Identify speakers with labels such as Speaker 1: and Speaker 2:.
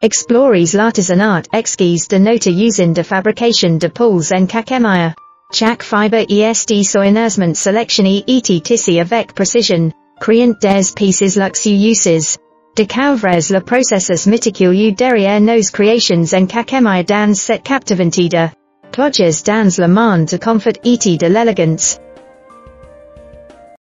Speaker 1: Explores l'artisanat exquis de notre usine de fabrication de pulls en cachemire. Chac fibre est soigneusement sélectionné et tissé avec précision, créant des pieces luxueuses. Découvrez le processus méticuleux derrière nos créations en cachemire dans cette captivantida. Plonges dans le monde de comfort et de l'élégance.